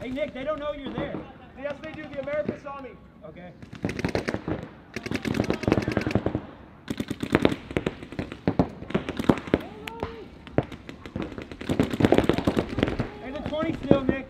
Hey, Nick, they don't know you're there. Yes, they do. The Americans saw me. Okay. Hey, the 20 still, Nick.